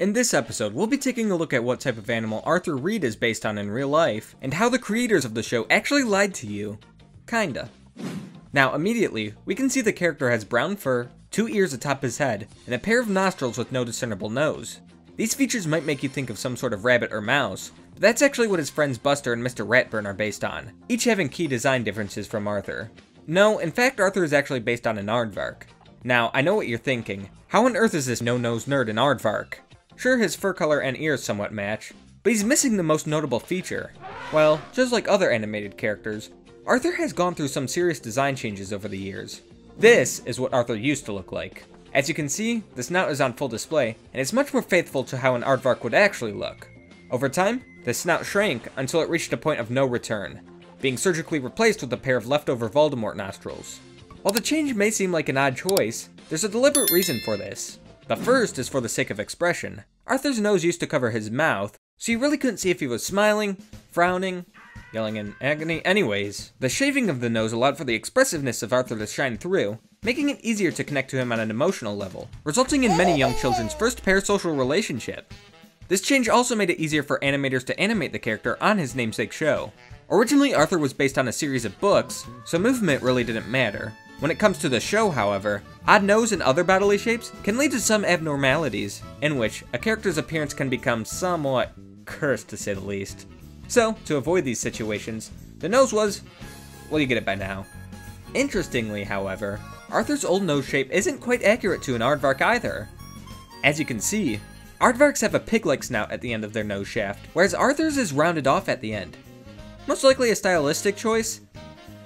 In this episode, we'll be taking a look at what type of animal Arthur Read is based on in real life, and how the creators of the show actually lied to you. Kinda. Now, immediately, we can see the character has brown fur, two ears atop his head, and a pair of nostrils with no discernible nose. These features might make you think of some sort of rabbit or mouse, but that's actually what his friends Buster and Mr. Ratburn are based on, each having key design differences from Arthur. No, in fact, Arthur is actually based on an aardvark. Now, I know what you're thinking. How on earth is this no-nose nerd an aardvark? Sure, his fur color and ears somewhat match, but he's missing the most notable feature. Well, just like other animated characters, Arthur has gone through some serious design changes over the years. This is what Arthur used to look like. As you can see, the snout is on full display, and it's much more faithful to how an aardvark would actually look. Over time, the snout shrank until it reached a point of no return, being surgically replaced with a pair of leftover Voldemort nostrils. While the change may seem like an odd choice, there's a deliberate reason for this. The first is for the sake of expression. Arthur's nose used to cover his mouth, so you really couldn't see if he was smiling, frowning, yelling in agony. Anyways, the shaving of the nose allowed for the expressiveness of Arthur to shine through, making it easier to connect to him on an emotional level, resulting in many young children's first parasocial relationship. This change also made it easier for animators to animate the character on his namesake show. Originally, Arthur was based on a series of books, so movement really didn't matter. When it comes to the show, however, odd nose and other bodily shapes can lead to some abnormalities, in which a character's appearance can become somewhat cursed to say the least. So, to avoid these situations, the nose was, well you get it by now. Interestingly, however, Arthur's old nose shape isn't quite accurate to an aardvark either. As you can see, aardvarks have a pig-like snout at the end of their nose shaft, whereas Arthur's is rounded off at the end. Most likely a stylistic choice,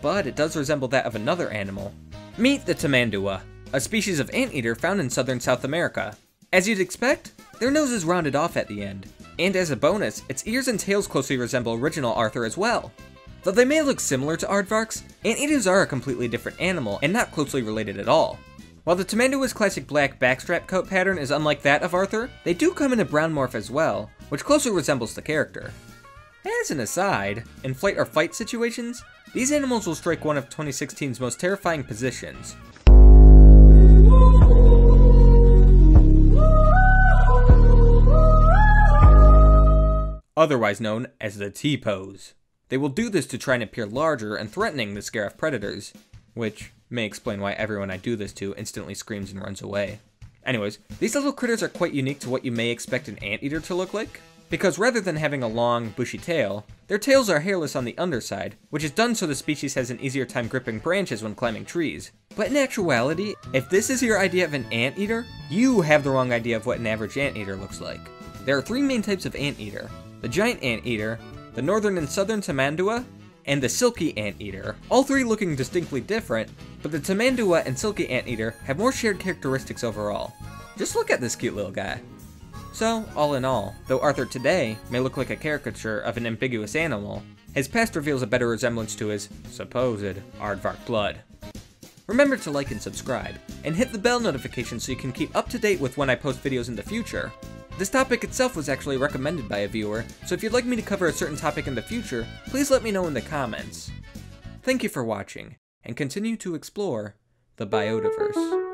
but it does resemble that of another animal. Meet the tamandua, a species of anteater found in southern South America. As you'd expect, their nose is rounded off at the end, and as a bonus, its ears and tails closely resemble original Arthur as well. Though they may look similar to aardvarks, anteaters are a completely different animal and not closely related at all. While the Tamandua's classic black backstrap coat pattern is unlike that of Arthur, they do come in a brown morph as well, which closely resembles the character. As an aside, in flight or fight situations, these animals will strike one of 2016's most terrifying positions, otherwise known as the T-pose. They will do this to try and appear larger and threatening to scare off predators, which may explain why everyone I do this to instantly screams and runs away. Anyways, these little critters are quite unique to what you may expect an anteater to look like, because rather than having a long, bushy tail, their tails are hairless on the underside, which is done so the species has an easier time gripping branches when climbing trees. But in actuality, if this is your idea of an anteater, you have the wrong idea of what an average anteater looks like. There are three main types of anteater, the giant anteater, the northern and southern tamandua, and the silky anteater, all three looking distinctly different, but the tamandua and silky anteater have more shared characteristics overall. Just look at this cute little guy. So, all in all, though Arthur today may look like a caricature of an ambiguous animal, his past reveals a better resemblance to his supposed aardvark blood. Remember to like and subscribe, and hit the bell notification so you can keep up to date with when I post videos in the future, this topic itself was actually recommended by a viewer, so if you'd like me to cover a certain topic in the future, please let me know in the comments. Thank you for watching, and continue to explore the Biotaverse.